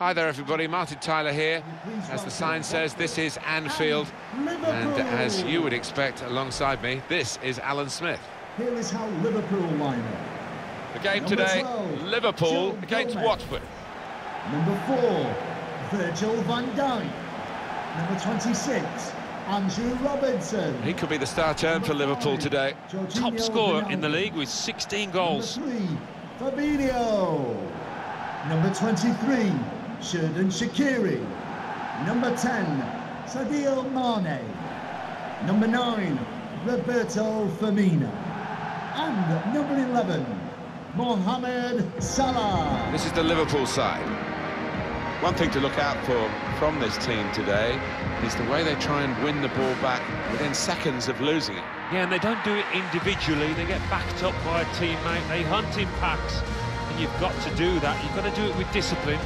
Hi there everybody, Martin Tyler here. As the sign says, this is Anfield. And as you would expect alongside me, this is Alan Smith. Here is how Liverpool line up. The game Number today, 12, Liverpool against Gomez. Watford. Number four, Virgil van Dijk. Number 26, Andrew Robertson. He could be the star turn for Liverpool today. Top scorer in the league with 16 goals. Number three, Fabinho. Number 23, Xherdan Shaqiri. Number 10, Sadio Mane. Number 9, Roberto Firmino. And number 11, Mohamed Salah. This is the Liverpool side. One thing to look out for from this team today is the way they try and win the ball back within seconds of losing it. Yeah, and they don't do it individually. They get backed up by a teammate. They hunt in packs. And you've got to do that. You've got to do it with discipline.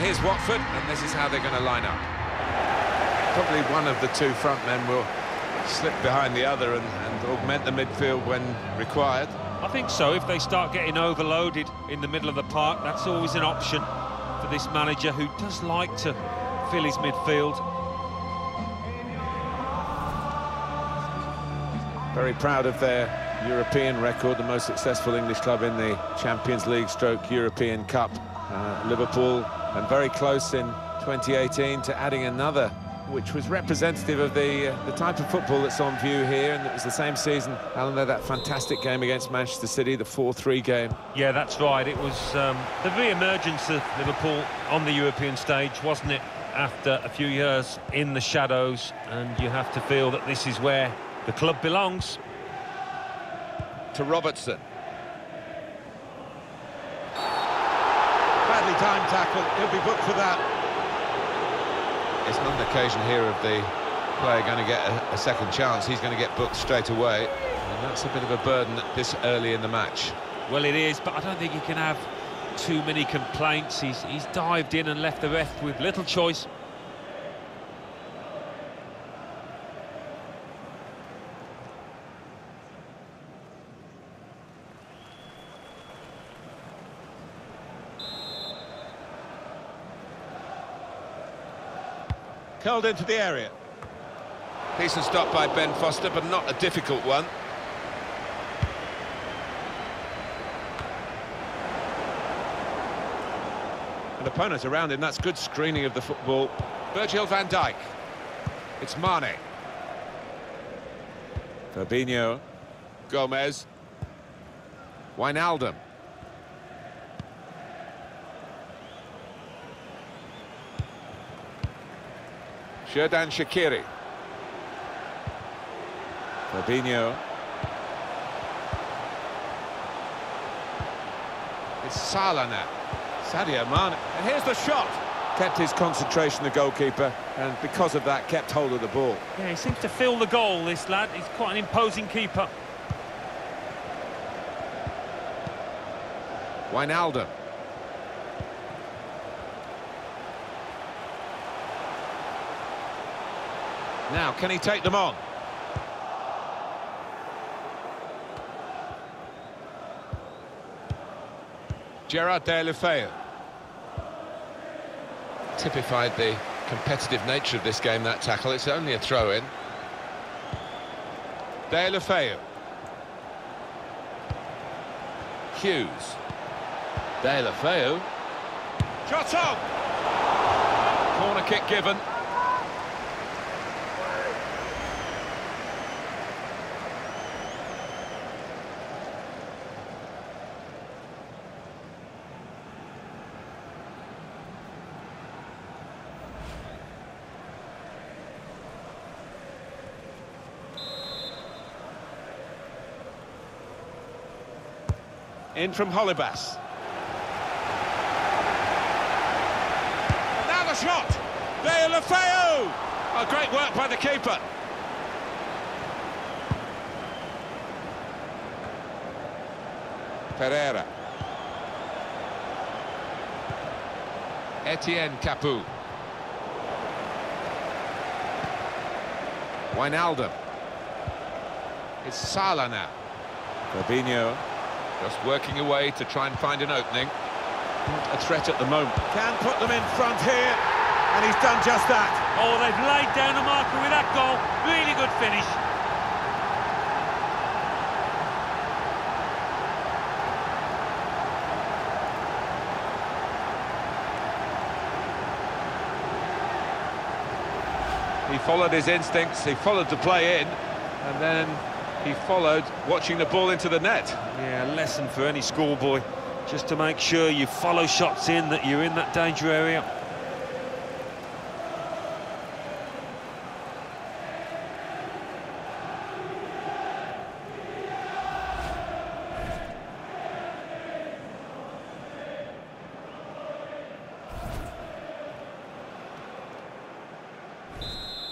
Here's Watford, and this is how they're going to line up. Probably one of the two front men will slip behind the other and, and augment the midfield when required. I think so. If they start getting overloaded in the middle of the park, that's always an option for this manager who does like to fill his midfield. Very proud of their European record, the most successful English club in the Champions League stroke European Cup. Uh, Liverpool, and very close in 2018 to adding another, which was representative of the, uh, the type of football that's on view here, and it was the same season, Alan, they had that fantastic game against Manchester City, the 4-3 game. Yeah, that's right. It was um, the re-emergence of Liverpool on the European stage, wasn't it? After a few years in the shadows, and you have to feel that this is where the club belongs. to Robertson. Badly timed tackle, he'll be booked for that. It's not an occasion here of the player going to get a, a second chance. He's going to get booked straight away. And that's a bit of a burden this early in the match. Well, it is, but I don't think he can have too many complaints. He's, he's dived in and left the ref with little choice. Curled into the area. Decent stop by Ben Foster, but not a difficult one. An opponent around him, that's good screening of the football. Virgil van Dijk. It's Mane. Fabinho. Gomez. Wijnaldum. Xherdan Shaqiri. Fabinho. It's Salah now. Sadio Mane. And here's the shot. Kept his concentration, the goalkeeper, and because of that, kept hold of the ball. Yeah, he seems to fill the goal, this lad. He's quite an imposing keeper. Wijnaldum. Now, can he take them on? Gerard Deulofeu. Typified the competitive nature of this game, that tackle. It's only a throw-in. Deulofeu. Hughes. Deulofeu. Shot on! Corner kick given. In from Holebas. Now the shot! Deulofeu! Oh, great work by the keeper. Pereira. Etienne Capoue. Wijnaldum. It's Salah now. Fabinho. Just working away to try and find an opening. a threat at the moment. Can put them in front here, and he's done just that. Oh, they've laid down a marker with that goal. Really good finish. He followed his instincts, he followed the play in, and then he followed watching the ball into the net. Yeah, a lesson for any schoolboy. Just to make sure you follow shots in, that you're in that danger area.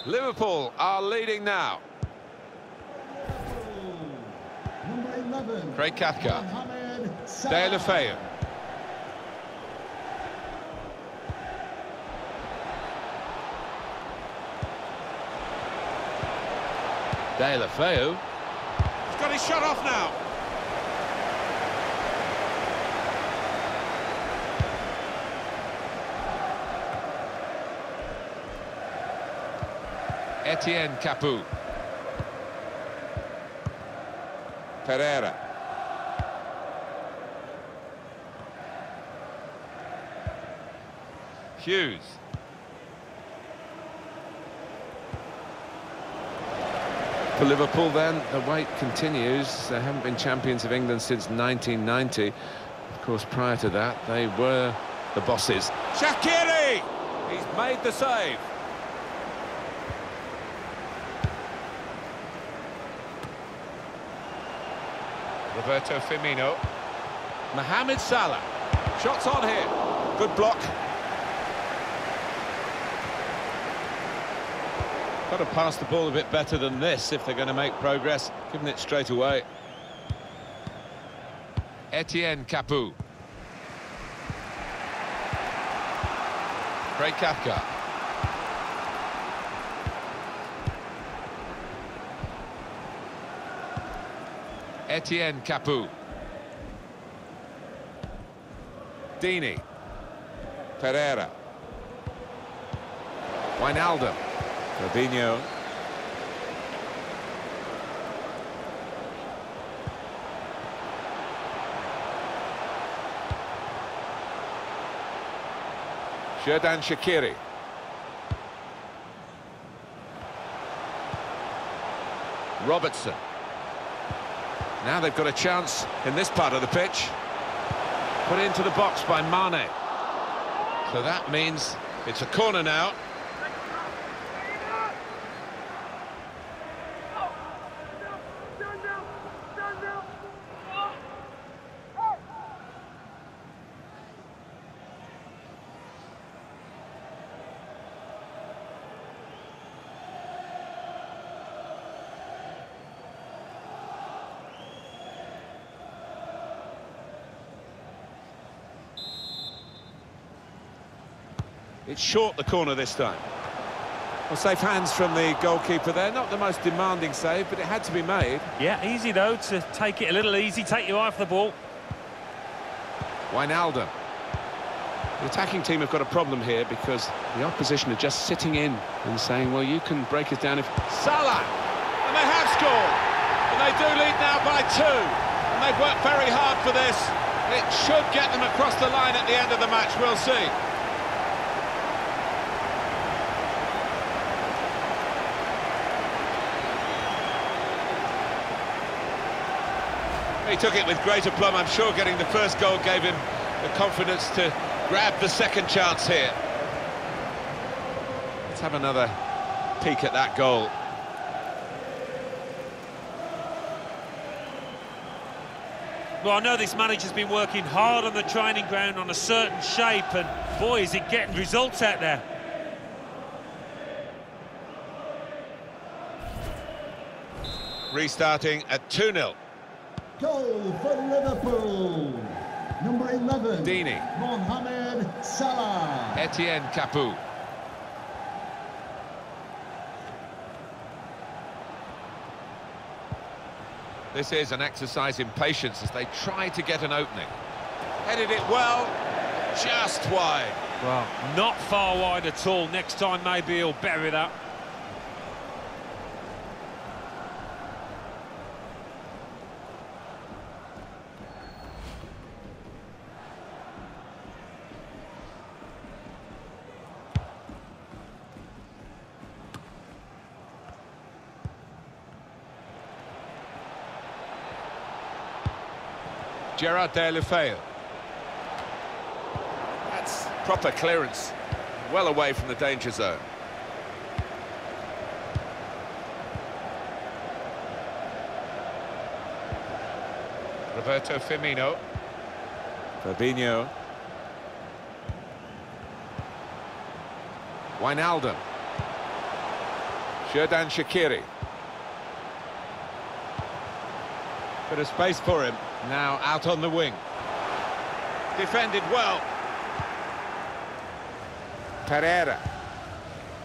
Liverpool are leading now. Number 11. Craig Cathcart. Mohamed Salah. Deulofeu. Deulofeu. He's got his shot off now. Etienne Capoue. Pereira. Hughes. For Liverpool then, the wait continues. They haven't been champions of England since 1990. Of course, prior to that, they were the bosses. Shaqiri! He's made the save. Roberto Firmino. Mohamed Salah. Shots on here. Good block. Got to pass the ball a bit better than this if they're going to make progress. Giving it straight away. Etienne Capoue. Craig Cathcart. Etienne Capoue. Deeney. Pereira. Wijnaldum. Fabinho. Xherdan Shaqiri. Robertson. Now they've got a chance in this part of the pitch. Put into the box by Mane. So that means it's a corner now. It's short the corner this time. Well, safe hands from the goalkeeper there. Not the most demanding save, but it had to be made. Yeah, easy though to take it a little easy, take your eye off the ball. Wijnaldum. The attacking team have got a problem here because the opposition are just sitting in and saying, well, you can break us down if... Salah! And they have scored! And they do lead now by two. And they've worked very hard for this. It should get them across the line at the end of the match, we'll see. He took it with great aplomb. I'm sure getting the first goal gave him the confidence to grab the second chance here. Let's have another peek at that goal. Well, I know this manager's been working hard on the training ground on a certain shape, and boy, is it getting results out there. Restarting at 2-0. Goal for Liverpool. Number 11, Deeney. Mohamed Salah. Etienne Capoue. This is an exercise in patience as they try to get an opening. Headed it well, just wide. Well, not far wide at all. Next time maybe he'll bury that. Gerard Deulofeu. That's proper clearance, well away from the danger zone. Roberto Firmino. Fabinho. Wijnaldum. Xherdan Shaqiri. Bit of space for him. Now out on the wing. Defended well. Pereira.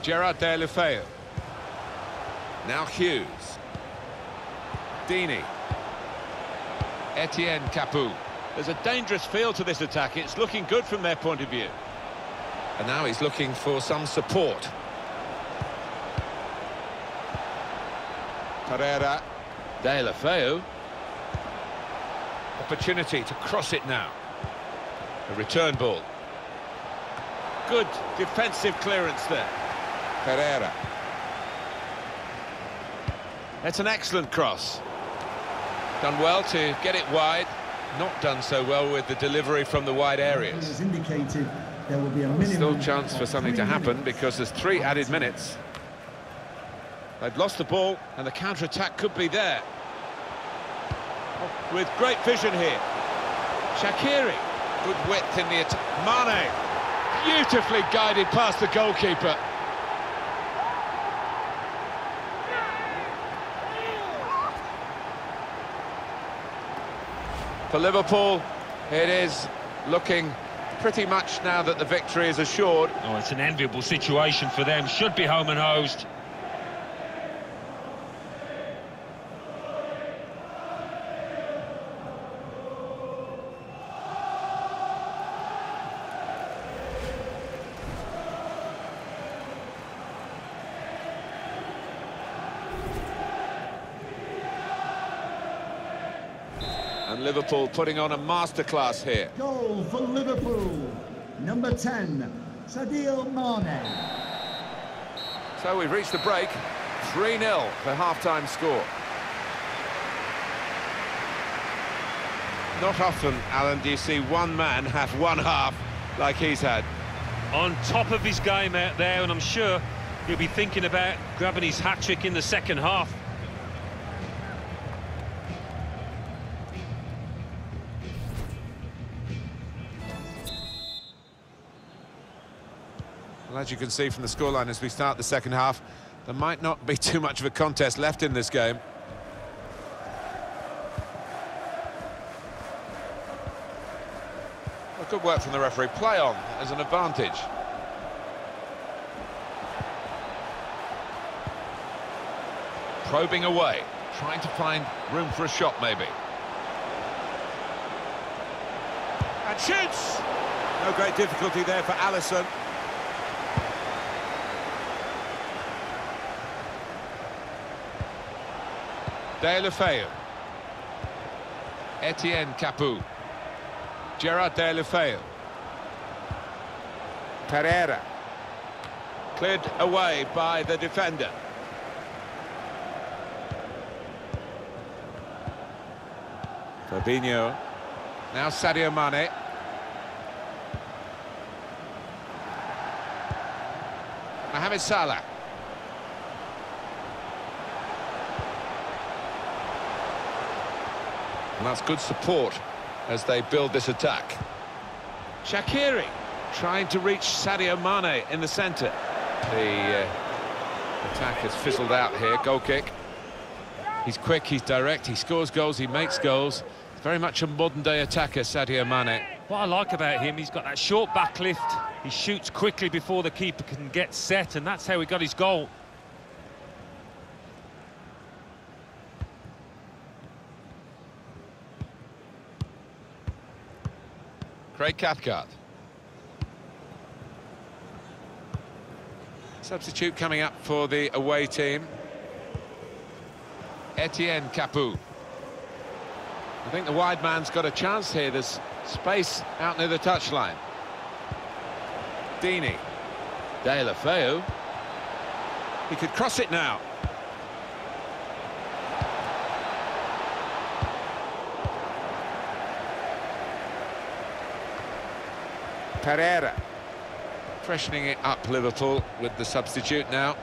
Gerard Deulofeu. Now Hughes. Deeney. Etienne Capoue. There's a dangerous feel to this attack. It's looking good from their point of view. And now he's looking for some support. Pereira. Deulofeu. Opportunity to cross it now. A return ball. Good defensive clearance there. Pereira. It's an excellent cross. Done well to get it wide. Not done so well with the delivery from the wide areas. As indicated, there will be a minimum Still chance for something to happen because there's three added minutes. They've lost the ball and the counter-attack could be there. With great vision here. Shaqiri. Good width in the attack. Mane. Beautifully guided past the goalkeeper. For Liverpool, it is looking pretty much now that the victory is assured. Oh, it's an enviable situation for them. Should be home and hosed. And Liverpool putting on a masterclass here. Goal for Liverpool. Number 10, Sadio Mane. So we've reached the break. 3-0 the half-time score. Not often, Alan, do you see one man have one half like he's had. On top of his game out there, and I'm sure he'll be thinking about grabbing his hat-trick in the second half. Well, as you can see from the scoreline as we start the second half, there might not be too much of a contest left in this game. Well, good work from the referee. Play on as an advantage. Probing away. Trying to find room for a shot, maybe. And shoots! No great difficulty there for Alisson. Deulofeu. Etienne Capoue. Gerard De Deulofeu. Pereira. Cleared away by the defender. Fabinho. Now Sadio Mane. Mohamed Salah. And that's good support as they build this attack. Shaqiri trying to reach Sadio Mane in the centre. The uh, attack has fizzled out here. Goal kick. He's quick, he's direct, he scores goals, he makes goals. Very much a modern-day attacker, Sadio Mane. What I like about him, he's got that short back lift. He shoots quickly before the keeper can get set, and that's how he got his goal. Craig Cathcart. Substitute coming up for the away team. Etienne Capoue. I think the wide man's got a chance here. There's space out near the touchline. dini Deeney. Deulofeu. He could cross it now. Pereira. Freshening it up, Liverpool, with the substitute now.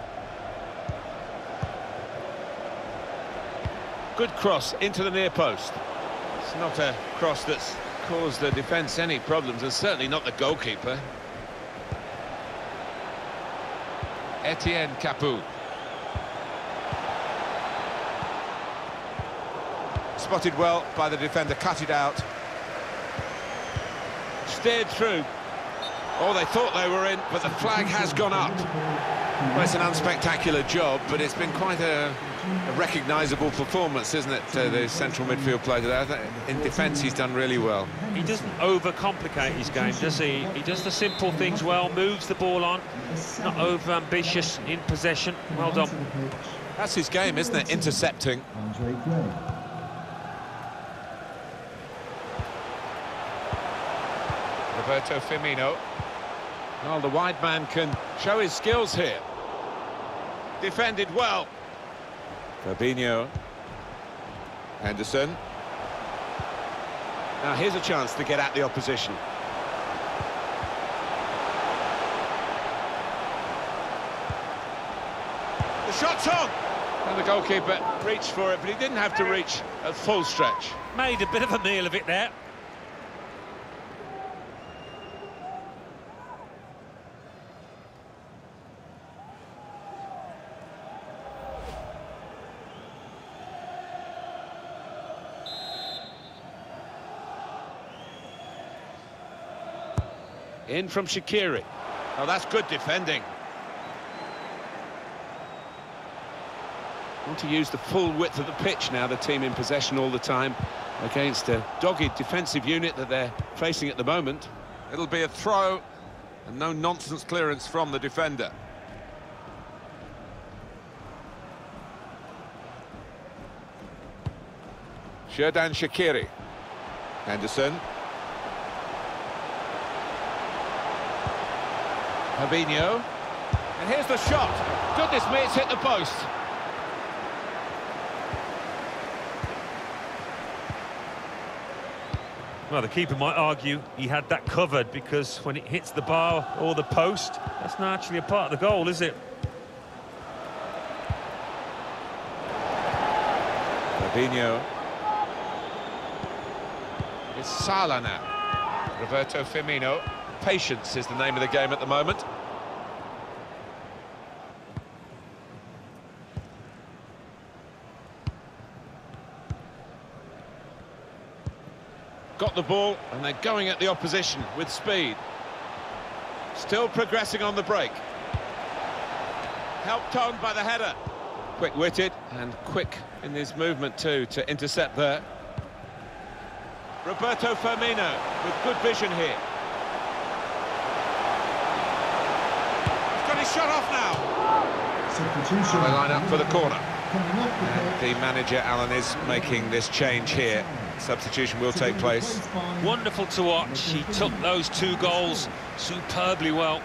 Good cross into the near post. It's not a cross that's caused the defence any problems, and certainly not the goalkeeper. Etienne Capoue. Spotted well by the defender, cut it out. Steered through. Oh, they thought they were in, but the flag has gone up. Well, it's an unspectacular job, but it's been quite a, a recognisable performance, isn't it, uh, the central midfield player today? In defence, he's done really well. He doesn't overcomplicate his game, does he? He does the simple things well, moves the ball on, not over-ambitious in possession. Well done. That's his game, isn't it? Intercepting. Roberto Firmino. Well, the wide man can show his skills here. Defended well. Fabinho. Henderson. Now here's a chance to get at the opposition. The shot's on! And the goalkeeper reached for it, but he didn't have to reach at full stretch. Made a bit of a meal of it there. In from Shaqiri. Oh, that's good defending. Want to use the full width of the pitch now, the team in possession all the time, against a dogged defensive unit that they're facing at the moment. It'll be a throw, and no nonsense clearance from the defender. Xherdan Shaqiri. Henderson. Fabinho. And here's the shot. Goodness me, it's hit the post. Well, the keeper might argue he had that covered because when it hits the bar or the post, that's not actually a part of the goal, is it? Fabinho. It's Salah now. Roberto Firmino. Patience is the name of the game at the moment. Got the ball, and they're going at the opposition with speed. Still progressing on the break. Helped on by the header. Quick-witted and quick in his movement too to intercept there. Roberto Firmino with good vision here. He's got his shot off now. Substitution. They line up for the corner. The And the manager, Alan, is making this change here. Substitution will take place. Wonderful to watch. He took those two goals superbly well.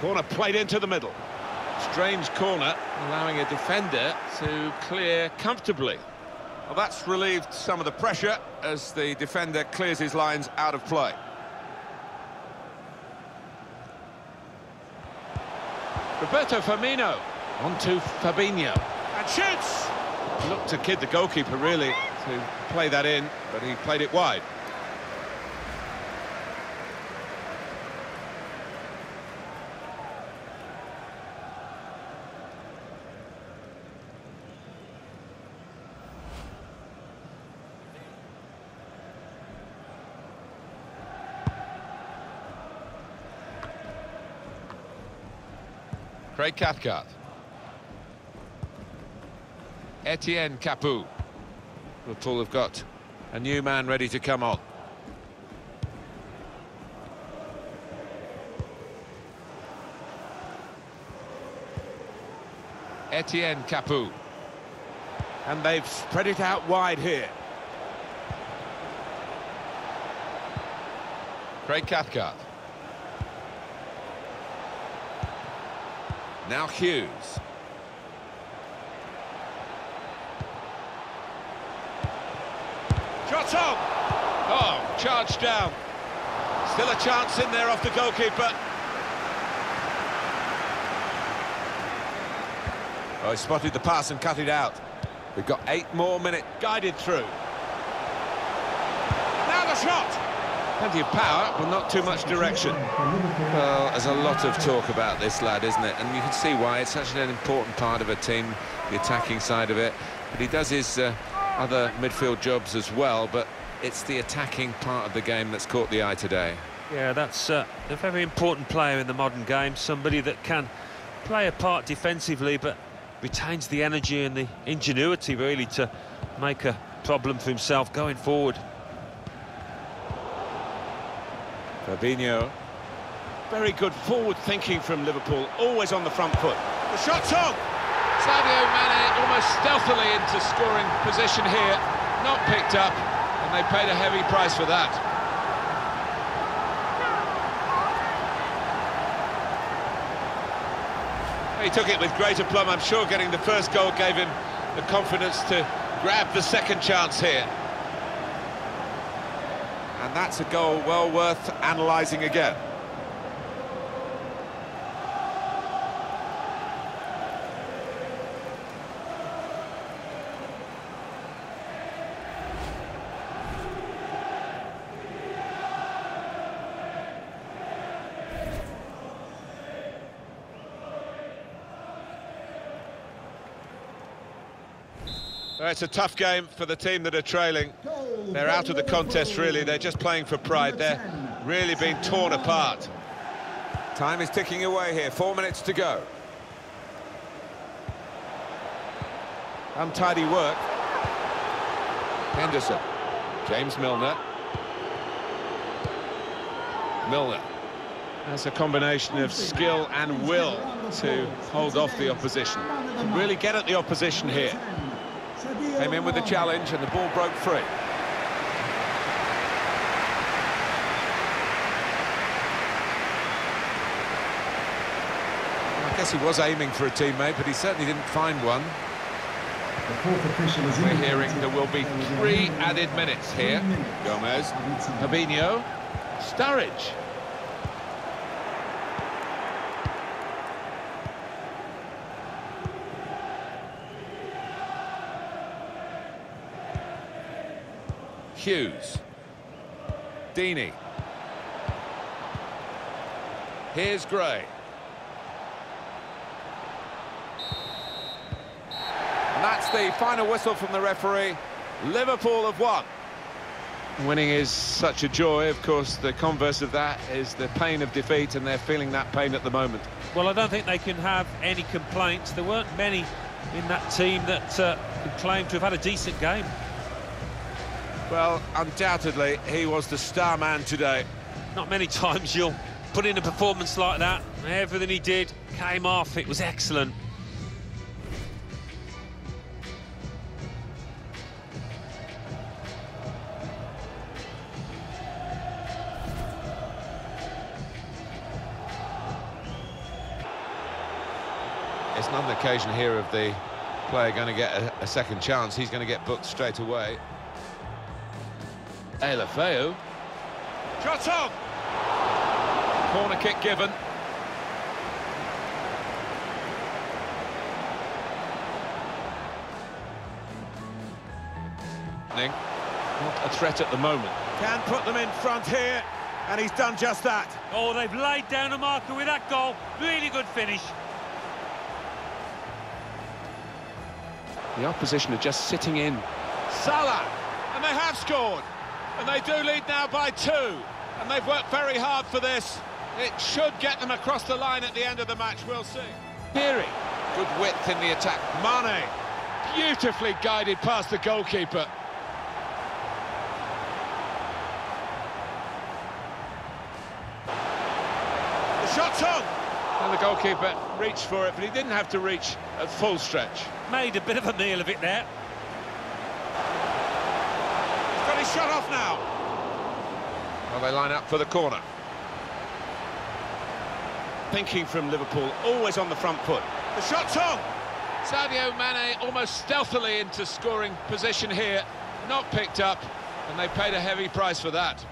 Corner played into the middle. Strange corner, allowing a defender to clear comfortably. Well, that's relieved some of the pressure as the defender clears his lines out of play. Roberto Firmino onto Fabinho and shoots. Looked to kid the goalkeeper really to play that in, but he played it wide. Craig Cathcart. Etienne Capoue. Liverpool have got a new man ready to come on. Etienne Capoue. And they've spread it out wide here. Craig Cathcart. Now Hughes. Shots on! Oh, charged down. Still a chance in there off the goalkeeper. Oh, he spotted the pass and cut it out. We've got eight more minutes guided through. Now the shot! Plenty of power, but not too much direction. Well, there's a lot of talk about this lad, isn't it? And you can see why it's such an important part of a team, the attacking side of it. But he does his uh, other midfield jobs as well, but it's the attacking part of the game that's caught the eye today. Yeah, that's uh, a very important player in the modern game, somebody that can play a part defensively, but retains the energy and the ingenuity, really, to make a problem for himself going forward. Fabinho. Very good forward thinking from Liverpool, always on the front foot. The shot's on! Sadio Mane almost stealthily into scoring position here. Not picked up, and they paid a heavy price for that. He took it with great aplomb. I'm sure getting the first goal gave him the confidence to grab the second chance here. And that's a goal well worth analysing again. It's a tough game for the team that are trailing. They're out of the contest, really. They're just playing for pride. They're really being torn apart. Time is ticking away here, four minutes to go. Untidy work. Henderson. James Milner. Milner. That's a combination of skill and will to hold off the opposition. Really get at the opposition here. Came in with the challenge and the ball broke free. I guess he was aiming for a teammate, but he certainly didn't find one. We're hearing there will be three added minutes here. Gomez, Fabinho, Sturridge. Hughes. Deeney. Here's Gray. And that's the final whistle from the referee. Liverpool have won. Winning is such a joy. Of course, the converse of that is the pain of defeat, and they're feeling that pain at the moment. Well, I don't think they can have any complaints. There weren't many in that team that uh, could claim to have had a decent game. Well, undoubtedly, he was the star man today. Not many times you'll put in a performance like that. Everything he did came off. It was excellent. It's not an occasion here of the player going to get a, a second chance. He's going to get booked straight away. Deulofeu. Shot on! Corner kick given. Not a threat at the moment. Can put them in front here, and he's done just that. Oh, they've laid down a marker with that goal. Really good finish. The opposition are just sitting in. Salah, and they have scored. And they do lead now by two. And they've worked very hard for this. It should get them across the line at the end of the match, we'll see. Peary, good width in the attack. Mane, Beautifully guided past the goalkeeper. The shot's on. And the goalkeeper reached for it, but he didn't have to reach at full stretch. Made a bit of a meal of it there. He's got his shot off now. Well, they line up for the corner. Thinking from Liverpool, always on the front foot. The shot's on. Sadio Mane almost stealthily into scoring position here, not picked up, and they paid a heavy price for that.